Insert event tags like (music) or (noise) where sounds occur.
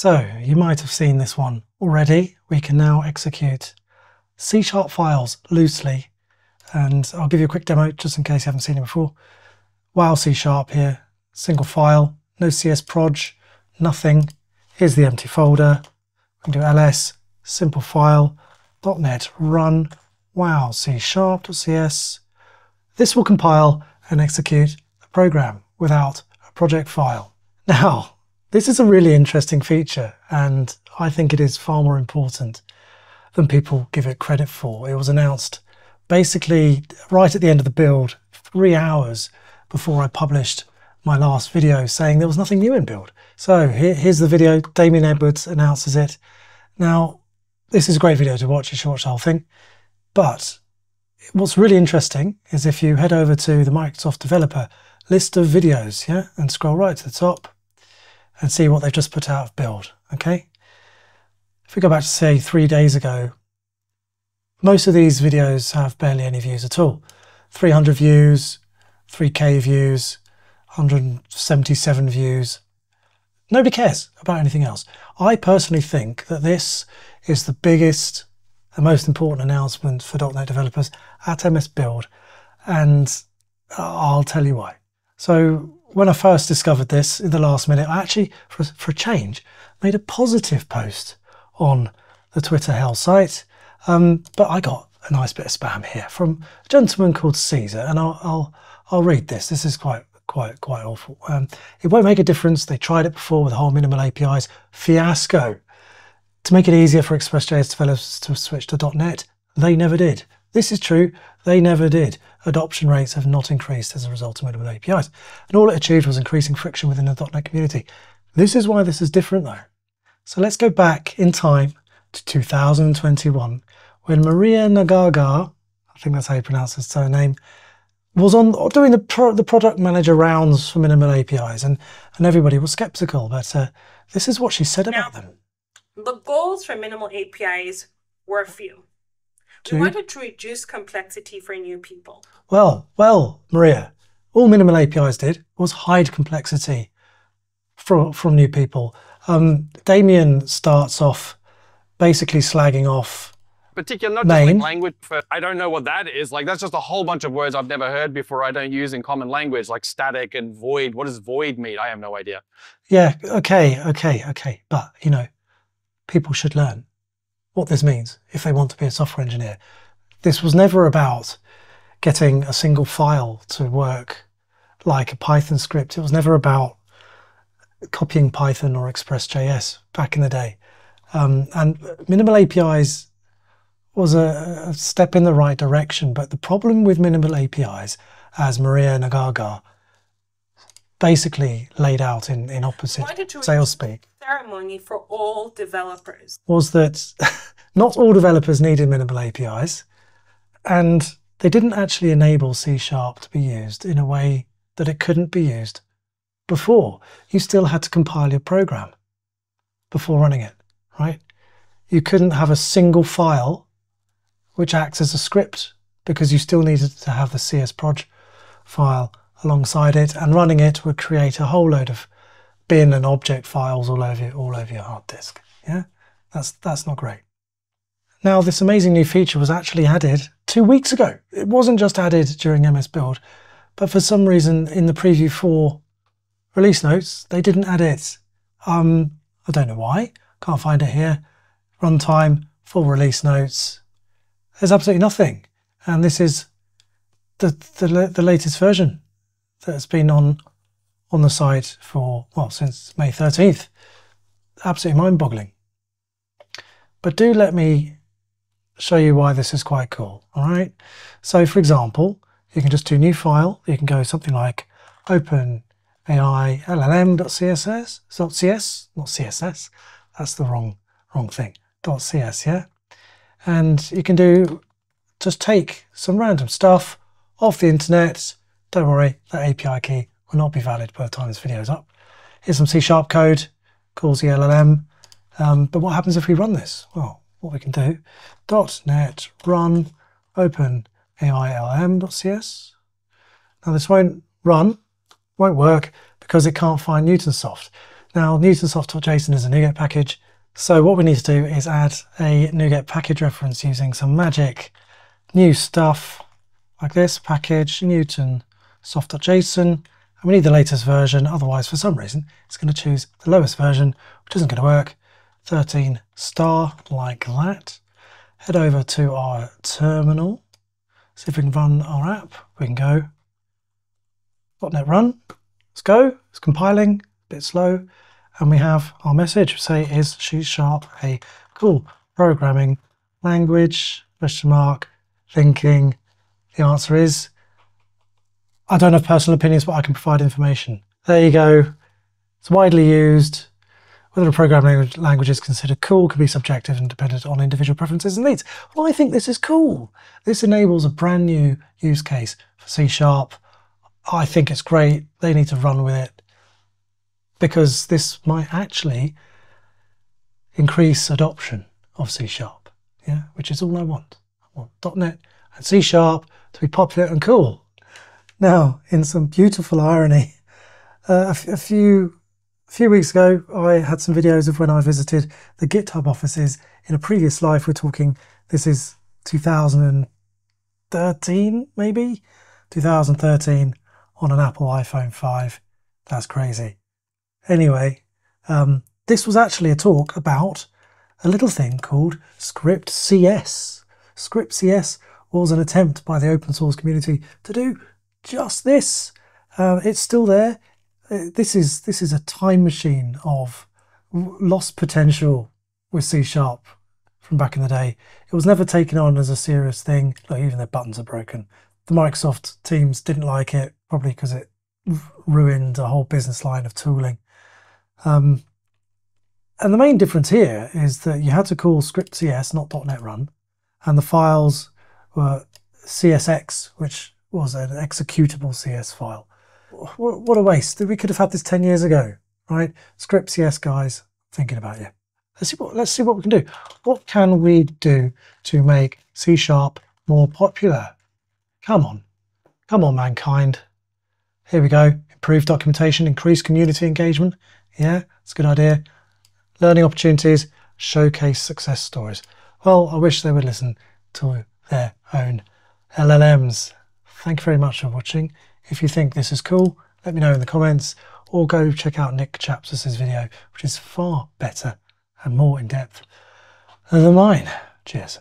So you might have seen this one already. We can now execute C-sharp files loosely. And I'll give you a quick demo just in case you haven't seen it before. Wow C-sharp here, single file, no CS proj, nothing. Here's the empty folder. We can do ls, simple file, .NET run, wow C sharp.cs. This will compile and execute the program without a project file. (laughs) Now, this is a really interesting feature, and I think it is far more important than people give it credit for. It was announced basically right at the end of the build, three hours before I published my last video saying there was nothing new in build. So here, here's the video, Damian Edwards announces it. Now, this is a great video to watch, you should watch the whole thing. But what's really interesting is if you head over to the Microsoft developer list of videos, yeah, and scroll right to the top, and see what they've just put out of build, okay? If we go back to say three days ago, most of these videos have barely any views at all. 300 views, 3k views, 177 views. Nobody cares about anything else. I personally think that this is the biggest and most important announcement for .NET developers at MS Build, and I'll tell you why. So when I first discovered this in the last minute, I actually, for, for a change, made a positive post on the Twitter Hell site. Um, but I got a nice bit of spam here from a gentleman called Caesar, and I'll, I'll, I'll read this. This is quite quite quite awful. Um, it won't make a difference. They tried it before with whole minimal APIs fiasco. To make it easier for ExpressJS developers to switch to .NET, they never did. This is true, they never did. Adoption rates have not increased as a result of minimal APIs. And all it achieved was increasing friction within the .NET community. This is why this is different though. So let's go back in time to 2021 when Maria Naggaga, I think that's how you pronounce his surname, was on doing the pro, the product manager rounds for minimal APIs, and and everybody was skeptical. But uh, this is what she said now, about them. The goals for minimal APIs were a few. We wanted to reduce complexity for new people. Well, well, Maria, all minimal APIs did was hide complexity from, from new people. Um, Damian starts off basically slagging off particular, not main. just like language. For, I don't know what that is. Like that's just a whole bunch of words I've never heard before. I don't use in common language, like static and void. What does void mean? I have no idea. Yeah. Okay. Okay. Okay. But you know, people should learn what this means if they want to be a software engineer. This was never about getting a single file to work like a Python script. It was never about copying Python or Express.js back in the day. Um, and minimal APIs was a, a, step in the right direction. But the problem with minimal APIs, as Maria Naggaga basically laid out in, in opposite sales speak, ceremony for all developers was that (laughs) not all developers needed minimal APIs, and they didn't actually enable C Sharp to be used in a way that it couldn't be used before. You still had to compile your program before running it, right? You couldn't have a single file which acts as a script because you still needed to have the csproj file alongside it and running it would create a whole load of bin and object files all over all over your hard disk. Yeah, that's that's not great. Now this amazing new feature was actually added two weeks ago. It wasn't just added during MS Build, but for some reason in the Preview 4 release notes they didn't add it. Um, I don't know why. Can't find it here. Runtime, full release notes. There's absolutely nothing, and this is the the, the latest version that's been on on the site for, well, since May 13th. Absolutely mind-boggling. But do let me show you why this is quite cool, all right? So, for example, you can just do new file. You can go something like open AI LLM.css, not CS, not CSS. That's the wrong wrong thing. .cs, yeah? And you can do, just take some random stuff off the internet. Don't worry, that API key will not be valid by the time this video is up. Here's some C-sharp code, calls the LLM. Um, but what happens if we run this? Well, what we can do, .NET run open AILM.cs. Now this won't run, won't work because it can't find Newtonsoft. Now, Newtonsoft.json is a NuGet package. So what we need to do is add a NuGet package reference using some magic new stuff like this, package Newton soft.json, and we need the latest version. Otherwise, for some reason, it's going to choose the lowest version, which isn't going to work. 13 star like that. Head over to our terminal. See if we can run our app. We can go .NET Run. Let's go. It's compiling, a bit slow. And we have our message, say is C Sharp a cool programming language, question mark, thinking. The answer is, I don't have personal opinions, but I can provide information. There you go. It's widely used. Whether a programming language is considered cool can be subjective and dependent on individual preferences and needs. Well, I think this is cool. This enables a brand new use case for C Sharp. I think it's great. They need to run with it because this might actually increase adoption of C Sharp, yeah, which is all I want. I want .NET and C Sharp to be popular and cool. Now, in some beautiful irony, uh, a, few a few weeks ago, I had some videos of when I visited the GitHub offices in a previous life. We're talking, this is 2013, maybe 2013 on an Apple iPhone 5. That's crazy. Anyway, um, this was actually a talk about a little thing called Script CS. Script CS was an attempt by the open source community to do just this. Uh, it's still there. Uh, this is this is a time machine of lost potential with C Sharp from back in the day. It was never taken on as a serious thing. Look, even their buttons are broken. The Microsoft teams didn't like it, probably because it ruined a whole business line of tooling. Um, and the main difference here is that you had to call script CS, not .NET Run, and the files were CSX, which was it, an executable CS file. What a waste. We could have had this 10 years ago, right? Script CS guys, thinking about you. Let's see what, let's see what we can do. What can we do to make C Sharp more popular? Come on. Come on, mankind. Here we go. Improve documentation, increase community engagement. Yeah, it's a good idea. Learning opportunities, showcase success stories. Well, I wish they would listen to their own LLMs. Thank you very much for watching. If you think this is cool, let me know in the comments or go check out Nick Chapsas' video, which is far better and more in depth than mine. Cheers.